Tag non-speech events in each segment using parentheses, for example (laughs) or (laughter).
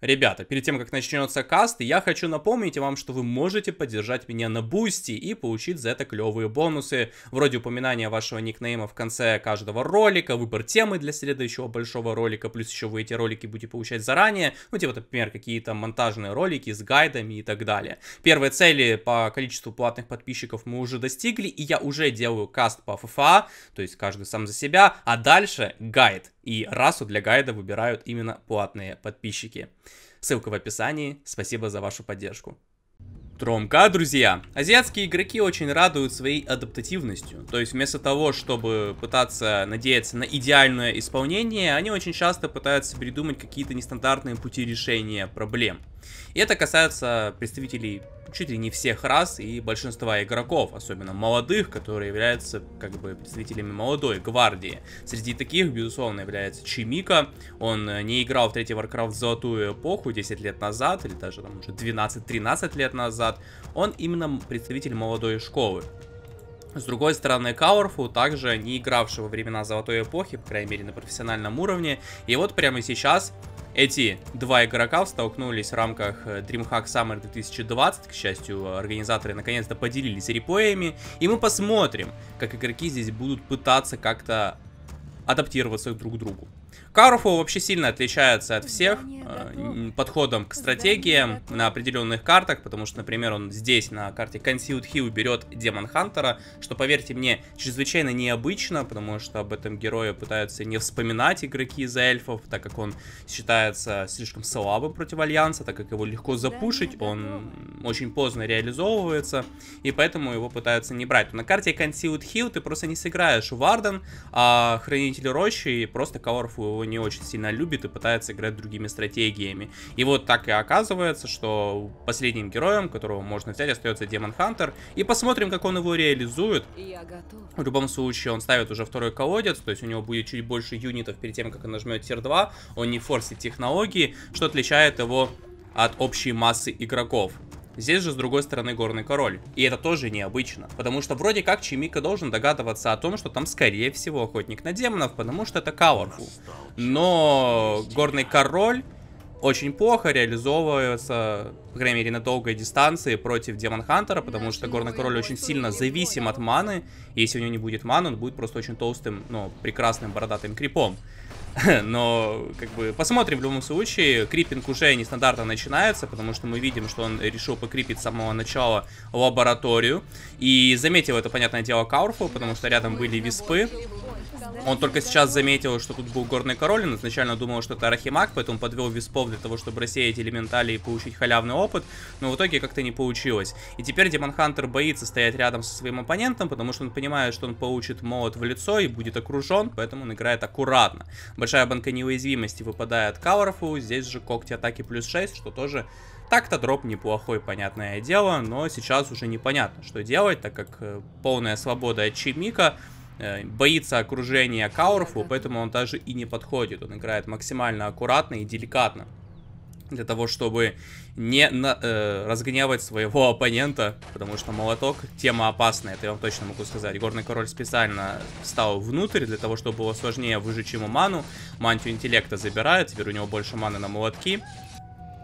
Ребята, перед тем, как начнется каст, я хочу напомнить вам, что вы можете поддержать меня на Boosty и получить за это клевые бонусы, вроде упоминания вашего никнейма в конце каждого ролика, выбор темы для следующего большого ролика, плюс еще вы эти ролики будете получать заранее, ну, типа, например, какие-то монтажные ролики с гайдами и так далее. Первые цели по количеству платных подписчиков мы уже достигли, и я уже делаю каст по FFA, то есть каждый сам за себя, а дальше гайд. И расу для гайда выбирают именно платные подписчики. Ссылка в описании. Спасибо за вашу поддержку. Тромка, друзья. Азиатские игроки очень радуют своей адаптативностью. То есть вместо того, чтобы пытаться надеяться на идеальное исполнение, они очень часто пытаются придумать какие-то нестандартные пути решения проблем. И это касается представителей чуть ли не всех рас и большинства игроков, особенно молодых, которые являются как бы представителями молодой гвардии. Среди таких, безусловно, является Чимика. Он э, не играл в третий Warcraft в золотую эпоху 10 лет назад, или даже там уже 12-13 лет назад. Он именно представитель молодой школы. С другой стороны, Кауэрфу, также не игравший во времена Золотой Эпохи, по крайней мере на профессиональном уровне, и вот прямо сейчас эти два игрока столкнулись в рамках э, DreamHack Summer 2020. К счастью, организаторы наконец-то поделились реплеями. И мы посмотрим, как игроки здесь будут пытаться как-то адаптироваться друг к другу. Карфу вообще сильно отличается от всех э, подходом к стратегиям на определенных картах, потому что, например, он здесь на карте Concealed Hill берет Демон Хантера, что, поверьте мне, чрезвычайно необычно, потому что об этом герое пытаются не вспоминать игроки из эльфов, так как он считается слишком слабым против Альянса, так как его легко запушить, он очень поздно реализовывается, и поэтому его пытаются не брать. На карте Concealed Hill ты просто не сыграешь Варден, а Хранитель Рощи просто Каорфу его не очень сильно любит и пытается играть другими стратегиями. И вот так и оказывается, что последним героем, которого можно взять, остается Демон Хантер. И посмотрим, как он его реализует. В любом случае, он ставит уже второй колодец, то есть у него будет чуть больше юнитов перед тем, как он нажмет тир 2. Он не форсит технологии, что отличает его от общей массы игроков. Здесь же, с другой стороны, Горный Король. И это тоже необычно. Потому что вроде как Чимика должен догадываться о том, что там, скорее всего, Охотник на Демонов, потому что это Кауэрфул. Но Горный Король очень плохо реализовывается, по крайней мере, на долгой дистанции против Демон Хантера, потому что Горный Король очень сильно зависим от маны. И если у него не будет маны, он будет просто очень толстым, но прекрасным бородатым крипом. (laughs) Но, как бы, посмотрим в любом случае. Крипинг уже нестандартно начинается, потому что мы видим, что он решил покрипить с самого начала лабораторию. И заметил это, понятное дело, Каурфу, потому что рядом были виспы. Он только сейчас заметил, что тут был горный король, он изначально думал, что это Арахимаг, поэтому подвел виспов для того, чтобы рассеять элементали и получить халявный опыт, но в итоге как-то не получилось. И теперь Демон Хантер боится стоять рядом со своим оппонентом, потому что он понимает, что он получит молот в лицо и будет окружен, поэтому он играет аккуратно. Большая банка неуязвимости выпадает Кауэрфу, здесь же когти атаки плюс 6, что тоже так-то дроп неплохой, понятное дело, но сейчас уже непонятно, что делать, так как э, полная свобода от Чимика боится окружения Каурфу, поэтому он даже и не подходит. Он играет максимально аккуратно и деликатно. Для того, чтобы не на, э, разгневать своего оппонента, потому что молоток тема опасная, это я вам точно могу сказать. Горный король специально встал внутрь, для того, чтобы было сложнее выжечь ему ману. Мантию интеллекта забирает, теперь у него больше маны на молотки.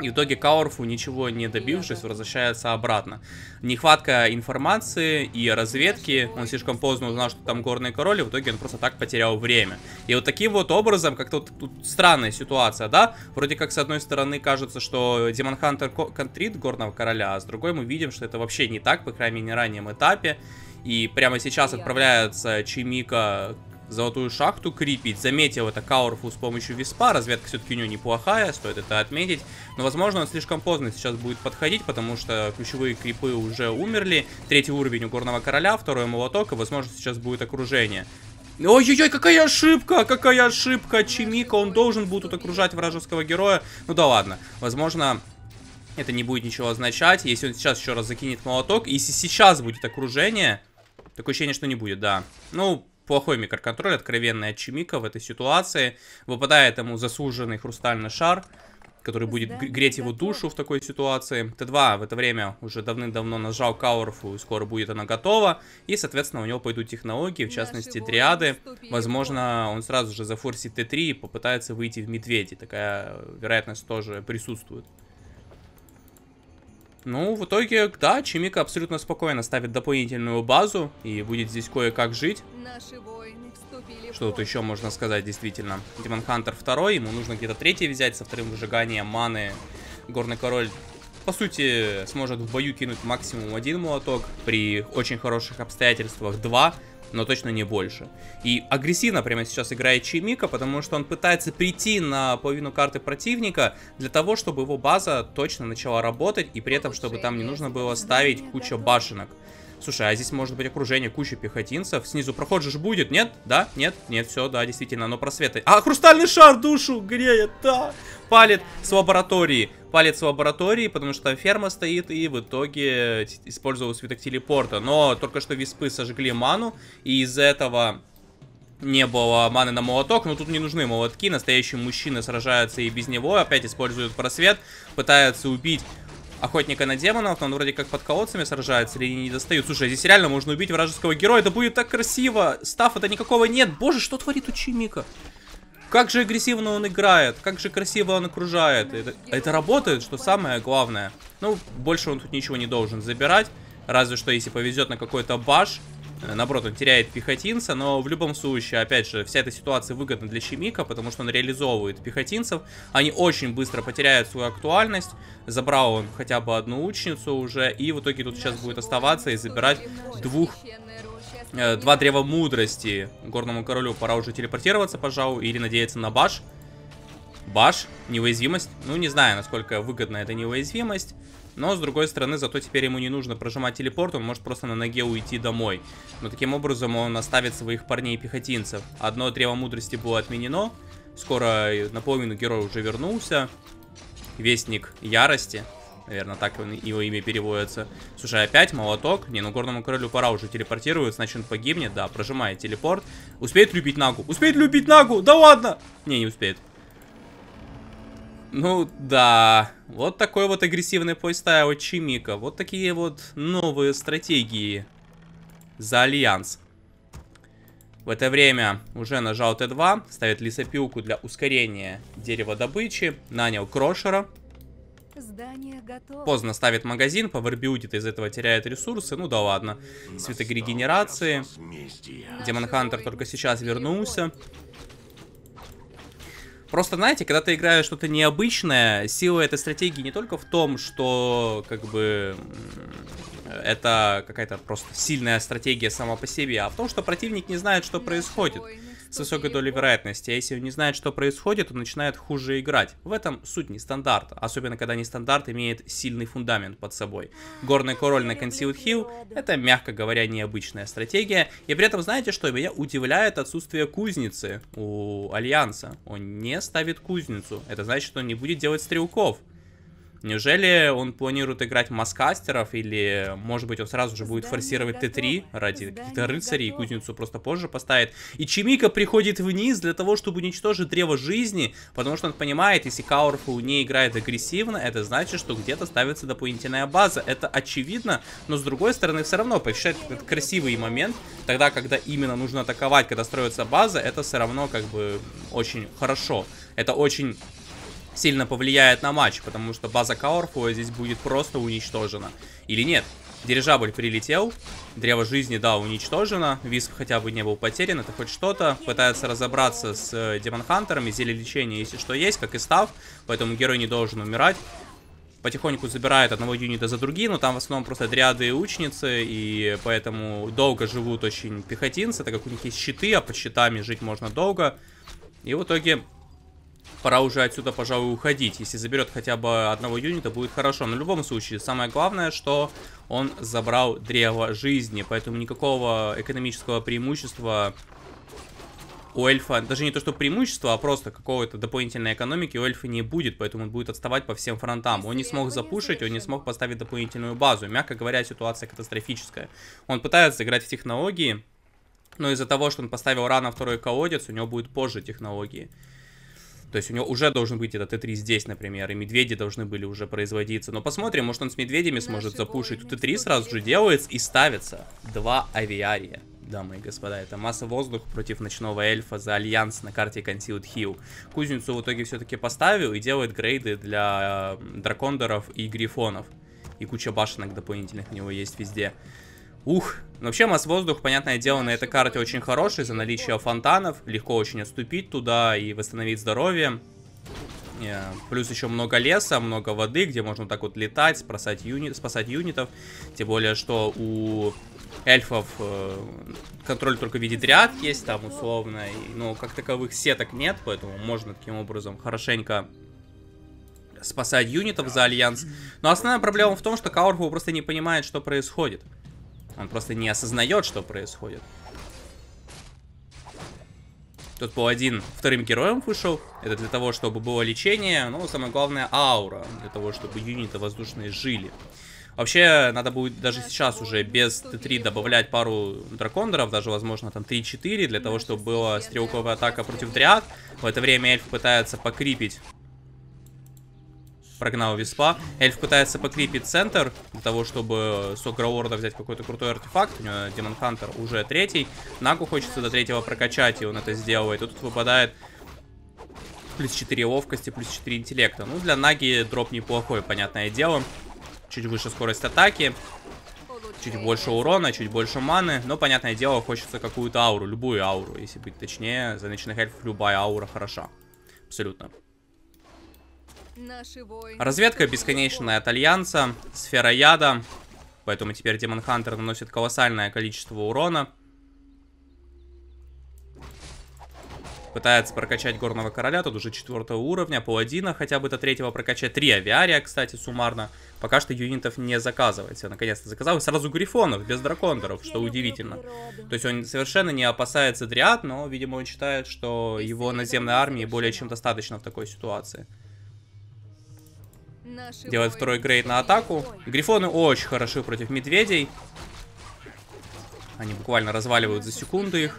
И в итоге Каурфу, ничего не добившись, возвращается обратно. Нехватка информации и разведки. Он слишком поздно узнал, что там горный король, и в итоге он просто так потерял время. И вот таким вот образом, как-то вот тут странная ситуация, да? Вроде как с одной стороны кажется, что Демон Хантер контрит горного короля, а с другой мы видим, что это вообще не так, по крайней мере, на раннем этапе. И прямо сейчас отправляется Чимика золотую шахту крипить. Заметил это Каурфу с помощью виспа. Разведка все-таки у него неплохая, стоит это отметить. Но, возможно, он слишком поздно сейчас будет подходить, потому что ключевые крипы уже умерли. Третий уровень у Горного Короля, второй молоток, и, возможно, сейчас будет окружение. Ой-ой-ой, какая ошибка, какая ошибка. Чимика, он должен будет тут окружать вражеского героя. Ну да ладно, возможно, это не будет ничего означать. Если он сейчас еще раз закинет молоток, если сейчас будет окружение, такое ощущение, что не будет, да. Ну, плохой микроконтроль, откровенная чимика в этой ситуации. Выпадает ему заслуженный хрустальный шар. который будет греть его душу в такой ситуации. Т2 в это время уже давным-давно нажал Кауэрфу, и скоро будет она готова. И, соответственно, у него пойдут технологии, в частности, триады. Возможно, он сразу же зафорсит Т3 и попытается выйти в медведи. Такая вероятность тоже присутствует. Ну, в итоге, да, Чимика абсолютно спокойно ставит дополнительную базу и будет здесь кое-как жить. Что тут еще можно сказать, действительно. Демон Хантер второй, ему нужно где-то третий взять со вторым выжиганием маны. Горный король, по сути, сможет в бою кинуть максимум один молоток, при очень хороших обстоятельствах два но точно не больше. И агрессивно прямо сейчас играет Чимика, потому что он пытается прийти на половину карты противника для того, чтобы его база точно начала работать, и при этом, чтобы там не нужно было ставить кучу башенок. Слушай, а здесь может быть окружение, куча пехотинцев. Снизу проход же будет, нет? Да? Нет? Нет, все, да, действительно, но просветы. А, хрустальный шар душу греет, да! Палит с лаборатории. Палит с лаборатории, потому что там ферма стоит, и в итоге использовал свиток телепорта. Но только что виспы сожгли ману, и из-за этого не было маны на молоток, но тут не нужны молотки, настоящие мужчины сражаются и без него, опять используют просвет, пытаются убить охотника на демонов, но он вроде как под колодцами сражается, или не достают. Слушай, здесь реально можно убить вражеского героя, это будет так красиво. Стафа-то никакого нет. Боже, что творит у Чимика? Как же агрессивно он играет, как же красиво он окружает. Это, это работает, что самое главное. Ну, больше он тут ничего не должен забирать. Разве что, если повезет на какой-то баш, наоборот, он теряет пехотинца, но в любом случае, опять же, вся эта ситуация выгодна для Чемика, потому что он реализовывает пехотинцев. Они очень быстро потеряют свою актуальность. Забрал он хотя бы одну ученицу уже, и в итоге тут сейчас будет оставаться и забирать двух э, два древа мудрости. Горному королю пора уже телепортироваться, пожалуй, или надеяться на баш. Баш, неуязвимость. Ну, не знаю, насколько выгодна эта неуязвимость. Но, с другой стороны, зато теперь ему не нужно прожимать телепорт, он может просто на ноге уйти домой. Но таким образом он оставит своих парней-пехотинцев. Одно древо мудрости было отменено. Скоро наполовину герой уже вернулся. Вестник ярости. Наверное, так его имя переводится. Слушай, опять молоток. Не, ну горному королю пора уже телепортировать, значит он погибнет. Да, прожимает телепорт. Успеет добить Нагу. Успеет добить Нагу! Да ладно! Не, не успеет. Ну, да. Вот такой вот агрессивный playstyle Чемико. Вот такие вот новые стратегии за Альянс. В это время уже нажал Т2, ставит лесопилку для ускорения дерева добычи, нанял Крошера. Здание готово. Поздно ставит магазин, повербиудит, из этого теряет ресурсы, ну да ладно. Свиток регенерации. Демон Хантер только сейчас вернулся. Просто, знаете, когда ты играешь что-то необычное, сила этой стратегии не только в том, что, как бы, это какая-то просто сильная стратегия сама по себе, а в том, что противник не знает, что происходит с высокой долей вероятности. А если он не знает, что происходит, он начинает хуже играть. В этом суть не стандарта. Особенно, когда не стандарт имеет сильный фундамент под собой. Горный король на Concealed Hill — это, мягко говоря, необычная стратегия. И при этом, знаете что, меня удивляет отсутствие кузницы у Альянса. Он не ставит кузницу. Это значит, что он не будет делать стрелков. Неужели он планирует играть маскастеров, или, может быть, он сразу же будет форсировать Т3 ради каких-то рыцарей, и кузницу просто позже поставит. И Чимика приходит вниз для того, чтобы уничтожить древо жизни, потому что он понимает, если Каурфул не играет агрессивно, это значит, что где-то ставится дополнительная база. Это очевидно, но с другой стороны, все равно посчитать этот красивый момент, тогда, когда именно нужно атаковать, когда строится база, это все равно как бы очень хорошо. Это очень сильно повлияет на матч, потому что база Каурфуа здесь будет просто уничтожена. Или нет? Дирижабль прилетел, древо жизни, да, уничтожено, Висп хотя бы не был потерян, это хоть что-то. Пытается разобраться с Демон Хантерами, зелье лечения, если что есть, как и став, поэтому герой не должен умирать. Потихоньку забирает одного юнита за другим, но там в основном просто дриады и учницы, и поэтому долго живут очень пехотинцы, так как у них есть щиты, а под щитами жить можно долго. И в итоге пора уже отсюда, пожалуй, уходить. Если заберет хотя бы одного юнита, будет хорошо. Но в любом случае, самое главное, что он забрал древо жизни. Поэтому никакого экономического преимущества у эльфа, даже не то что преимущество, а просто какого-то дополнительной экономики у эльфа не будет, поэтому он будет отставать по всем фронтам. Он не смог запушить, он не смог поставить дополнительную базу. Мягко говоря, ситуация катастрофическая. Он пытается играть в технологии, но из-за того, что он поставил рано второй колодец, у него будет позже технологии. То есть у него уже должен быть этот Т3 здесь, например, и медведи должны были уже производиться. Но посмотрим, может он с медведями сможет запушить. Тут Т3 сразу же делается и ставится. Два авиария дамы и господа. Это масса воздуха против ночного эльфа за альянс на карте Concealed Hill. Кузницу в итоге все-таки поставил и делает грейды для э, дракондоров и грифонов. И куча башенок дополнительных у него есть везде. Ух, но вообще масс воздух, понятное дело, на этой карте очень хороший за наличие фонтанов. Легко очень отступить туда и восстановить здоровье. Э, плюс еще много леса, много воды, где можно так вот летать, спасать, юни... спасать юнитов. Тем более, что у эльфов э, контроль только в виде дриад есть там условно, и, но как таковых сеток нет, поэтому можно таким образом хорошенько спасать юнитов за альянс. Но основная проблема в том, что Каурфу просто не понимает, что происходит. Он просто не осознает, что происходит. Тут по один вторым героем вышел. Это для того, чтобы было лечение. Но самое главное аура. Для того, чтобы юниты воздушные жили. Вообще, надо будет даже сейчас уже без Т3 добавлять пару дракондоров, даже, возможно, там 3-4, для того, чтобы была стрелковая атака против дриад. В это время эльф пытается покрипить прогнал виспа. Эльф пытается покрипить центр, для того, чтобы с Ограорда взять какой-то крутой артефакт. У него Демон Хантер уже третий. Нагу хочется до третьего прокачать, и он это сделает. И тут выпадает плюс 4 ловкости, плюс 4 интеллекта. Ну, для Наги дроп неплохой, понятное дело. Чуть выше скорость атаки. Чуть больше урона, чуть больше маны. Но, понятное дело, хочется какую-то ауру. Любую ауру, если быть точнее. За ночных эльфов любая аура хороша. Абсолютно. Разведка бесконечная от Альянса. Сфера яда. Поэтому теперь Демон Хантер наносит колоссальное количество урона. Пытается прокачать Горного Короля, тут уже четвертого уровня, паладина хотя бы до третьего прокачать. Три авиария, кстати, суммарно. Пока что юнитов не заказывается. Наконец-то заказал. И сразу грифонов, без дракондоров, что удивительно. То есть он совершенно не опасается дриад, но, видимо, он считает, что его наземной армии более чем достаточно в такой ситуации. Делает второй грейд на атаку. Грифоны очень хороши против медведей. Они буквально разваливают за секунду их.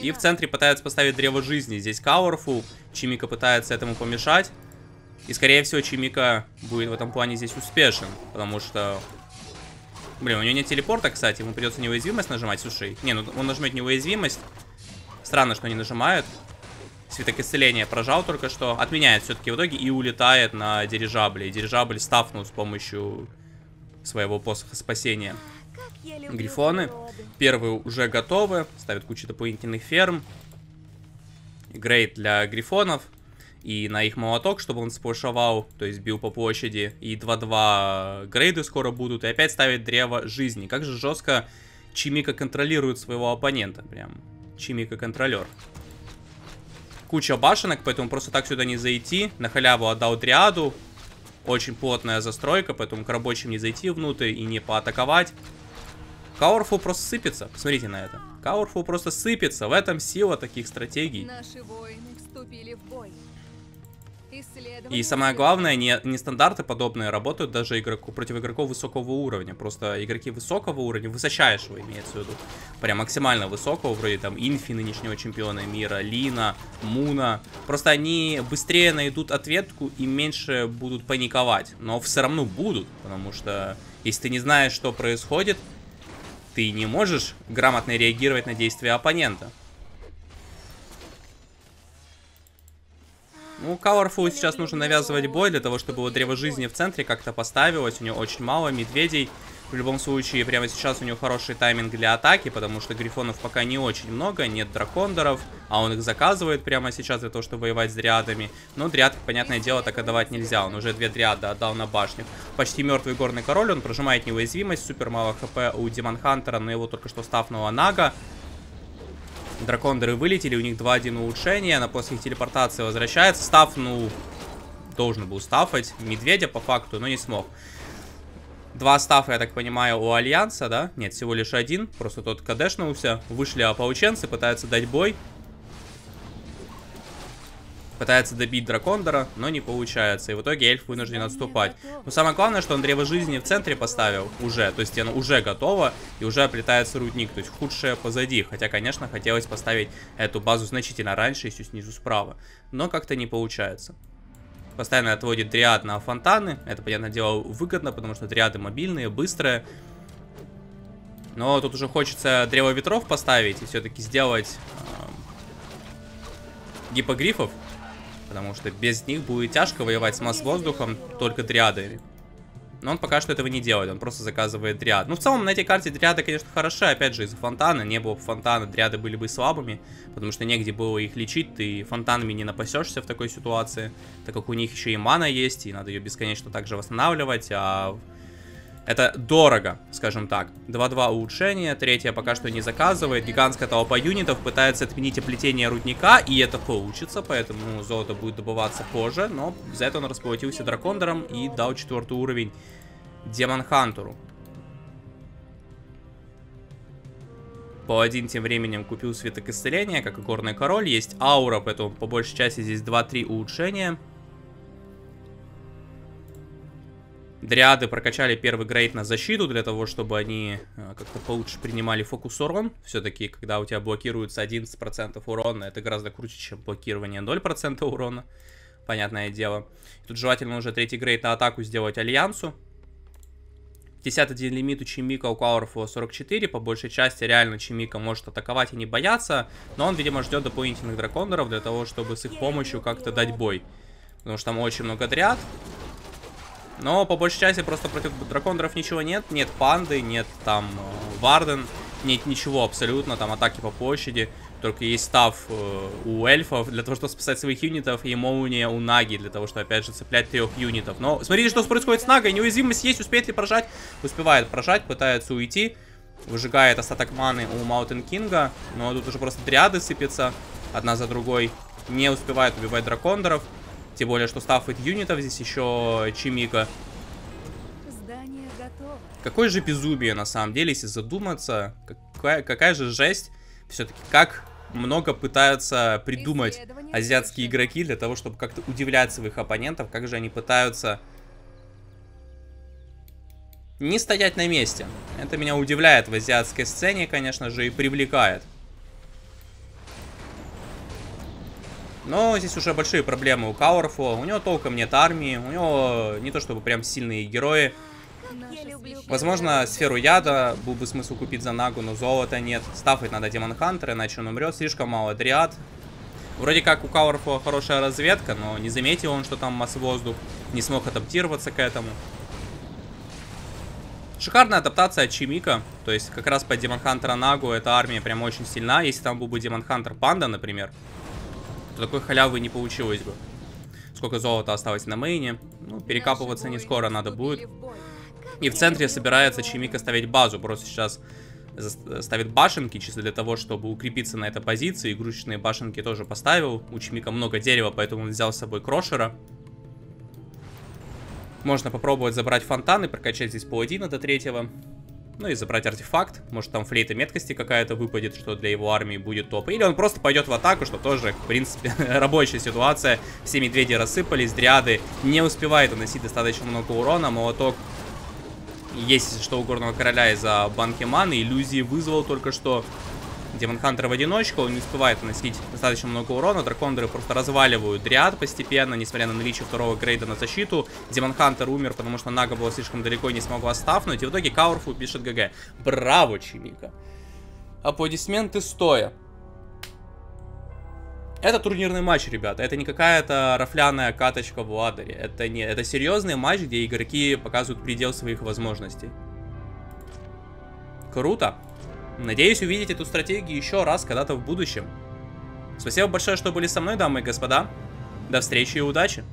И в центре пытаются поставить древо жизни. Здесь Кауэрфул. Чимика пытается этому помешать. И, скорее всего, Чимика будет в этом плане здесь успешен. Потому что... Блин, у него нет телепорта, кстати. Ему придется неуязвимость нажимать. Слушай, не, ну он нажмет неуязвимость. Странно, что не нажимают. Свиток исцеления прожал только что. Отменяет все-таки в итоге и улетает на дирижабле. Дирижабль стафнул с помощью своего посоха спасения. Грифоны. Первые уже готовы. Ставят кучу дополнительных ферм. Грейд для грифонов. И на их молоток, чтобы он сплошовал, то есть бил по площади. И 2-2 грейды скоро будут. И опять ставит древо жизни. Как же жестко Чимика контролирует своего оппонента. Прям Чимика контролер. Куча башенок, поэтому просто так сюда не зайти. На халяву отдал триаду. Очень плотная застройка, поэтому к рабочим не зайти внутрь и не поатаковать. Кауэрфул просто сыпется. Посмотрите на это. Кауэрфул просто сыпется. В этом сила таких стратегий. Наши воины вступили в бой. И самое главное, не, не стандарты подобные работают даже игроку, против игроков высокого уровня. Просто игроки высокого уровня, высочайшего имеется в виду, прям максимально высокого, вроде там Инфи нынешнего чемпиона мира, Лина, Муна. Просто они быстрее найдут ответку и меньше будут паниковать. Но все равно будут, потому что если ты не знаешь, что происходит, ты не можешь грамотно реагировать на действия оппонента. Ну, Кауэрфу сейчас нужно навязывать бой для того, чтобы его древо жизни в центре как-то поставилось. У него очень мало медведей. В любом случае, прямо сейчас у него хороший тайминг для атаки, потому что грифонов пока не очень много, нет дракондоров, а он их заказывает прямо сейчас для того, чтобы воевать с дриадами. Но дриад, понятное дело, так отдавать нельзя, он уже две дриада отдал на башню. Почти мертвый горный король, он прожимает неуязвимость, супер мало хп у Демон Хантера, но его только что стафнула Нага. Дракондеры вылетели, у них 2-1 улучшения, она после их телепортации возвращается. Став, ну, должен был стафать медведя по факту, но не смог. Два стафа, я так понимаю, у Альянса, да? Нет, всего лишь один, просто тот кадешнулся. Вышли ополченцы, пытаются дать бой. Пытается добить Дракондора, но не получается. И в итоге эльф вынужден отступать. Но самое главное, что он древо жизни в центре поставил уже. То есть оно уже готово и уже оплетается рудник. То есть худшее позади. Хотя, конечно, хотелось поставить эту базу значительно раньше, еще снизу справа. Но как-то не получается. Постоянно отводит дриад на фонтаны. Это, понятное дело, выгодно, потому что дриады мобильные, быстрые. Но тут уже хочется древо ветров поставить и все-таки сделать э, гипогрифов. Потому что без них будет тяжко воевать с масс-воздухом только дриадами. Но он пока что этого не делает, он просто заказывает дриад. Ну, в целом, на этой карте дриады, конечно, хороши, опять же, из-за фонтана. Не было бы фонтана, дриады были бы слабыми, потому что негде было их лечить, ты фонтанами не напасешься в такой ситуации, так как у них еще и мана есть, и надо ее бесконечно также восстанавливать, а это дорого, скажем так. 2-2 улучшения, третье пока что не заказывает. Гигантская толпа юнитов пытается отменить оплетение рудника, и это получится, поэтому золото будет добываться позже. Но за это он расплатился дракондором и дал четвертый уровень Демон Хантеру. Паладин тем временем купил свиток как и горный король. Есть аура, поэтому по большей части здесь 2-3 улучшения. Дриады прокачали первый грейд на защиту для того, чтобы они э, как-то получше принимали фокус урон. Все-таки, когда у тебя блокируется 11% урона, это гораздо круче, чем блокирование 0% урона. Понятное дело. Тут желательно уже третий грейд на атаку сделать Альянсу. 10 день лимит у Чимика у Кауэрфула 44. По большей части реально Чимика может атаковать и не бояться. Но он, видимо, ждет дополнительных драконеров для того, чтобы с их помощью как-то дать бой. Потому что там очень много дриад. Но по большей части просто против дракондров ничего нет. Нет панды, нет там э, Варден, нет ничего абсолютно, там атаки по площади. Только есть став э, у эльфов для того, чтобы спасать своих юнитов, и молния у Наги для того, чтобы опять же цеплять трех юнитов. Но смотрите, что происходит с Нагой. Неуязвимость есть, успеет ли прожать? Успевает прожать, пытается уйти. Выжигает остаток маны у Маунтин Кинга. Но тут уже просто триады сыпятся одна за другой. Не успевает убивать дракондоров. Тем более, что стаффает юнитов здесь еще Чимика. Какое же безумие, на самом деле, если задуматься. Какая, какая же жесть. Все-таки как много пытаются придумать азиатские игроки для того, чтобы как-то удивлять своих оппонентов. Как же они пытаются не стоять на месте. Это меня удивляет в азиатской сцене, конечно же, и привлекает. Но здесь уже большие проблемы у Кауэрфу. У него толком нет армии. У него не то чтобы прям сильные герои. Возможно, сферу яда был бы смысл купить за Нагу, но золота нет. Стафать надо Демон Хантер, иначе он умрет. Слишком мало дриад. Вроде как у Кауэрфу хорошая разведка, но не заметил он, что там масс воздух. Не смог адаптироваться к этому. Шикарная адаптация от Чимика. То есть как раз по Демон Хантера Нагу эта армия прям очень сильна. Если там был бы Демон Хантер Панда, например, то такой халявы не получилось бы. Сколько золота осталось на мейне. Ну, перекапываться не скоро надо будет. И в центре собирается Чимика ставить базу. Просто сейчас ставит башенки, чисто для того, чтобы укрепиться на этой позиции. Игрушечные башенки тоже поставил. У Чимика много дерева, поэтому он взял с собой крошера. Можно попробовать забрать фонтан и прокачать здесь паладина до третьего. Ну и забрать артефакт. Может там флейта меткости какая-то выпадет, что для его армии будет топ. Или он просто пойдет в атаку, что тоже, в принципе, (laughs) рабочая ситуация. Все медведи рассыпались, дриады не успевает наносить достаточно много урона. Молоток есть что у горного короля из-за банки маны. Иллюзии вызвал только что Демон Хантер в одиночку, он не успевает наносить достаточно много урона, дракондеры просто разваливают дриад постепенно, несмотря на наличие второго грейда на защиту. Демон Хантер умер, потому что Нага была слишком далеко и не смогла стафнуть, и в итоге Каурфу пишет ГГ. Браво, Чимика. Аплодисменты стоя. Это турнирный матч, ребята. Это не какая-то рафляная каточка в ладере. Это не, это серьезный матч, где игроки показывают предел своих возможностей. Круто. Надеюсь увидеть эту стратегию еще раз когда-то в будущем. Спасибо большое, что были со мной, дамы и господа. До встречи и удачи!